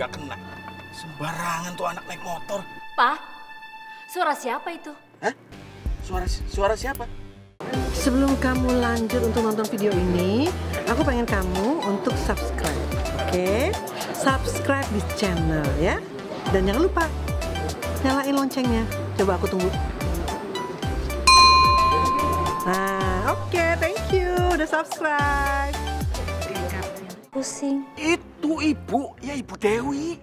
nggak kena. Sembarangan tuh anak naik motor. Pak, suara siapa itu? Hah? Suara suara siapa? Sebelum kamu lanjut untuk nonton video ini, aku pengen kamu untuk subscribe. Oke? Subscribe di channel ya. Dan jangan lupa nyalain loncengnya. Coba aku tunggu. Nah, oke, thank you udah subscribe. Pusing. Itu ibu, ya ibu Dewi.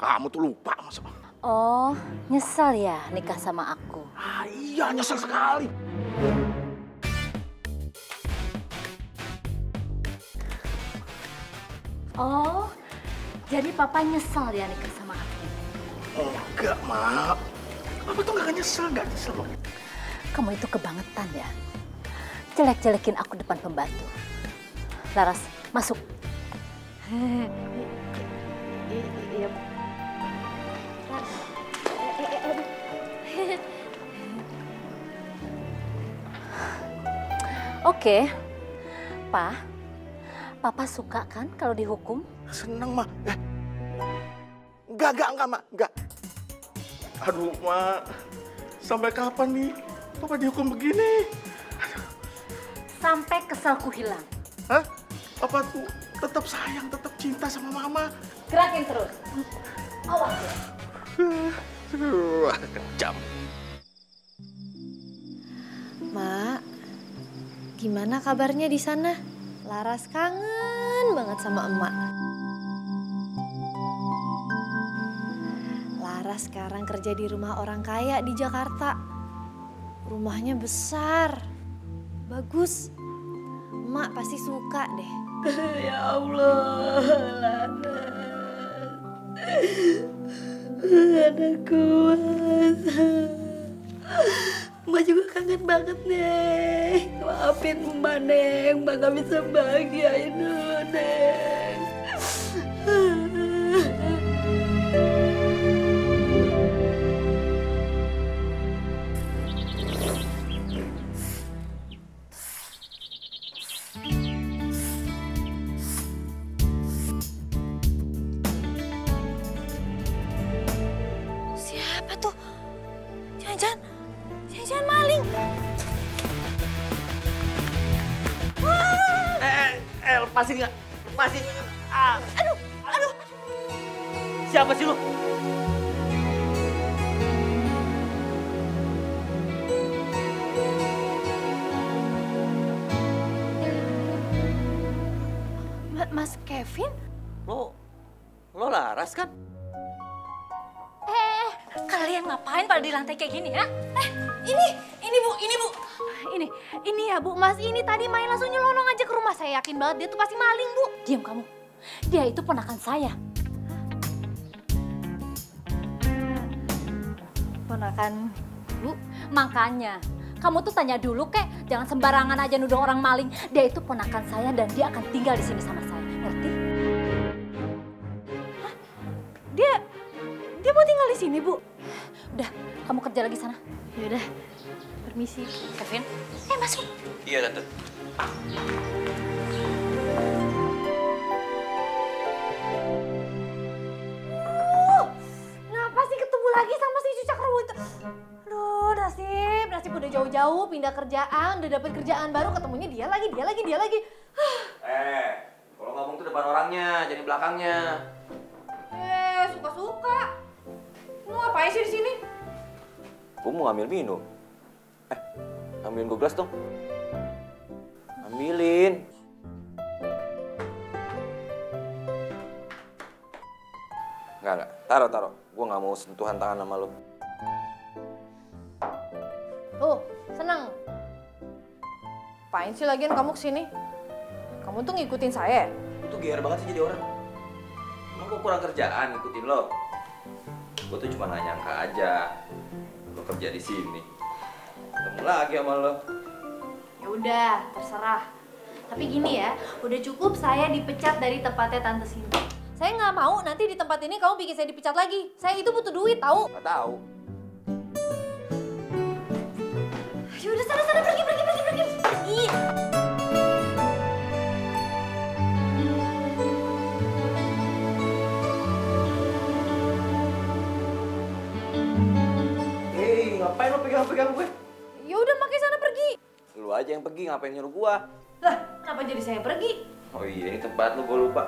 Kamu tuh lupa masa? Oh, nyesal ya nikah sama aku. Ah, iya nyesel sekali. Oh, jadi papa nyesal ya nikah sama aku. Enggak, Mak. Papa tuh nggak nyesel, nggak nyesel loh. Kamu itu kebangetan ya. Jelek-jelekin aku depan pembantu. Laras, masuk. Iya. Oke, Pa. Papa suka kan kalau dihukum? Seneng. Eh. Enggak, enggak, enggak, Mak. Enggak. Aduh, Mak. Sampai kapan nih Papa dihukum begini? Sampai kesalku hilang. Hah? Papa tuh tetap sayang, tetap cinta sama Mama. Gerakin terus. Awas ya. Wah, kejam. Mak, gimana kabarnya di sana? Laras kangen banget sama emak. Laras sekarang kerja di rumah orang kaya di Jakarta. Rumahnya besar, bagus. Emak pasti suka deh. Ya Allah, Laras. Ada kuat. Mbak juga kangen banget nih. Maafin Mbak Neng, Mbak gak bisa bahagiain dulu Neng. Lepasin nggak? Lepasin. Ah. Aduh, aduh. Siapa sih lu? Ma- Mas Kevin? Lo, lo laras kan? Eh, kalian ngapain pada di lantai kayak gini ya? Eh, ini, ini bu, ini bu. Ini, ini ya bu, Mas ini tadi main langsung nyelonong aja ke rumah. Saya yakin banget dia tuh pasti maling bu. Diam kamu. Dia itu ponakan saya. Ponakan bu. Makanya, kamu tuh tanya dulu kek, jangan sembarangan aja nuduh orang maling. Dia itu ponakan saya dan dia akan tinggal di sini sama saya. Ngerti? Dia, dia mau tinggal di sini bu. Udah, kamu kerja lagi sana. Yaudah, permisi. Kevin, eh masuk. Iya, Tante. Kenapa sih ketemu lagi sama si cucak itu? Aduh, nasib, nasib udah jauh-jauh pindah kerjaan, udah dapet kerjaan baru, ketemunya dia lagi, dia lagi, dia lagi. Eh, kalau ngomong tuh depan orangnya, jadi belakangnya. Eh, suka-suka. Lu ngapain sih di sini? Gue mau ngambil minum. Ambilin gue gelas dong. Ambilin. Enggak, enggak. Taruh, taruh. Gue nggak mau sentuhan tangan sama lo. Tuh, seneng. Apain sih lagian kamu ke sini? Kamu tuh ngikutin saya. Lu tuh GR banget sih jadi orang. Emang gue kurang kerjaan ngikutin lo? Gue tuh cuma nggak nyangka aja. Lo kerja di sini ketemu lagi sama lo. Ya udah terserah. Tapi gini ya udah cukup saya dipecat dari tempatnya tante Sinta. Saya nggak mau nanti di tempat ini kamu bikin saya dipecat lagi. Saya itu butuh duit tahu? Nggak tahu. Ya udah sana sana pergi pergi pergi pergi. Pergi. Ngapain lo pegang-pegang gue? Aja yang pergi, ngapain nyuruh gua? Lah, kenapa jadi saya pergi? Oh iya, ini tempat lu, gua lupa.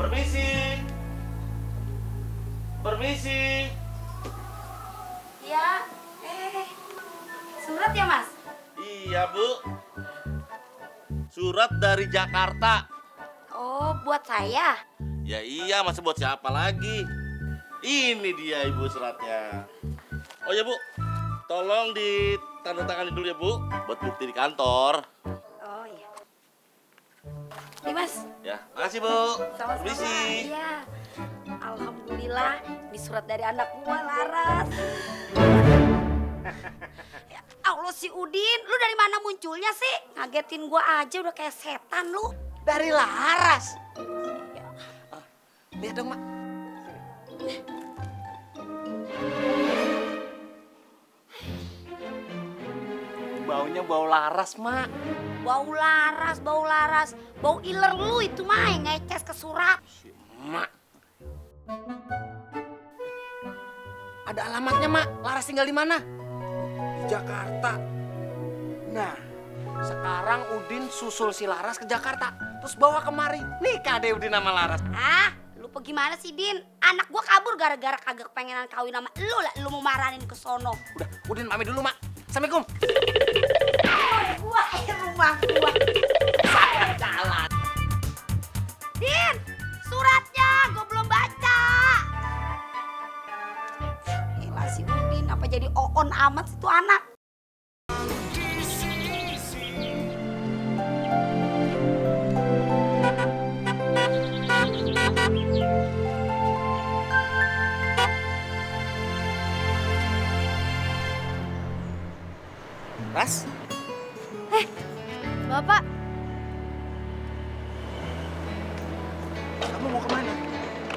Permisi. Permisi. Ya, eh, surat ya mas? Iya, Bu. Surat dari Jakarta. Oh, buat saya. Ya iya, masa buat siapa lagi? Ini dia Ibu suratnya. Oh ya, Bu. Tolong ditandatangani dulu ya, Bu, buat bukti di kantor. Nih mas, Ya, makasih, Bu. sama-sama. Permisi. Iya. Alhamdulillah, ini surat dari anak gua Laras. ya Allah si Udin, lu dari mana munculnya sih? Ngagetin gua aja udah kayak setan lu. Dari Laras. Ah, Lihat dong, Mak. Baunya bau Laras, Mak. Bau Laras, bau Laras, bau iler lu itu mah yang ngeces ke surat. Mak. Ada alamatnya, Mak. Laras tinggal di mana? Di Jakarta. Nah, sekarang Udin susul si Laras ke Jakarta. Terus bawa kemari. Nikah deh Udin sama Laras. Ah, lu pergi mana sih Din? Anak gua kabur gara-gara kagak kepengenan kawin sama lu lah, lu mau marahin ke sono. Udah, Udin pamit dulu, Mak. Assalamualaikum. Rumah gua. Saya jalan. Din, suratnya gua belum baca. Gila si Udin, apa jadi oon amat sih tuh anak?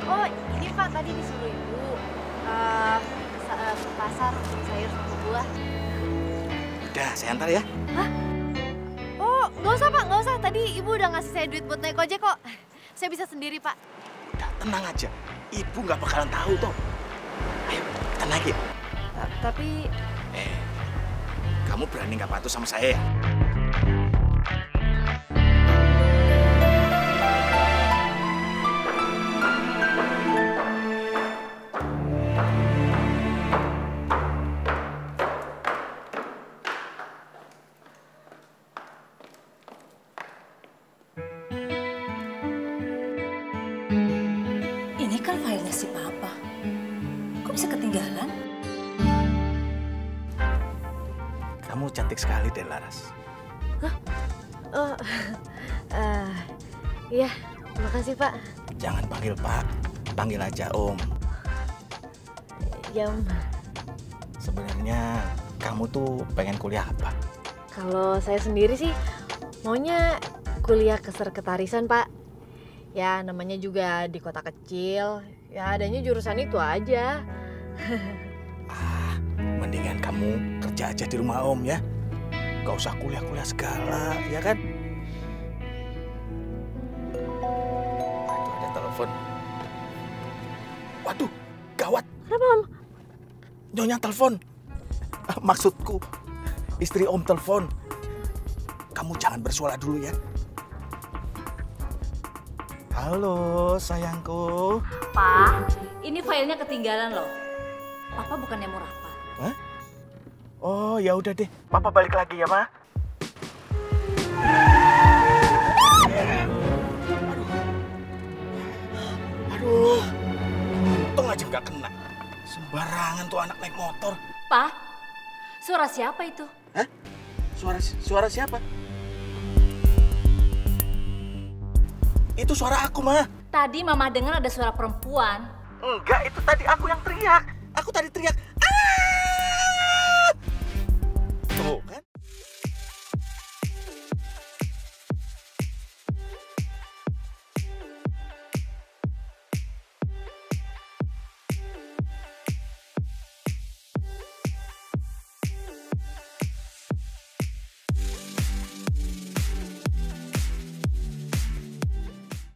Oh ini Pak tadi disuruh Ibu eh, eh, ke pasar sayur sama buah. Udah, saya antar ya. Oh, nggak usah Pak, nggak usah. Tadi Ibu udah ngasih saya duit buat naik ojek kok. Saya bisa sendiri Pak. Udah, tenang aja. Ibu nggak bakalan tahu toh. Ayo, kita naik. Ta- Tapi Eh, kamu berani nggak patuh sama saya ya? Cantik sekali deh, Laras. oh eh, iya, makasih Pak. Jangan panggil Pak, panggil aja Om. Jam Sebenarnya kamu tuh pengen kuliah apa? kalau saya sendiri sih maunya kuliah kesekretarisan Pak. Ya namanya juga di kota kecil. Ya adanya jurusan itu aja. Ah, mendingan kamu kerja aja di rumah Om ya. Gak usah kuliah-kuliah segala, ya kan? Aduh, ada telepon. Waduh, gawat. Kenapa Om? Nyonya telepon. Ah, Maksudku, istri Om telepon. Kamu jangan bersuara dulu ya. Halo, sayangku. Pak, ini filenya ketinggalan loh. Papa bukannya mau rapat. Oh, ya udah deh. Papa balik lagi ya, Ma. Aduh. Aduh. gak kena. Sembarangan tuh anak naik motor. Pak, suara siapa itu? Hah? Suara suara siapa? Itu suara aku, mah. Tadi mama dengar ada suara perempuan. Enggak, itu tadi aku yang teriak. Aku tadi teriak.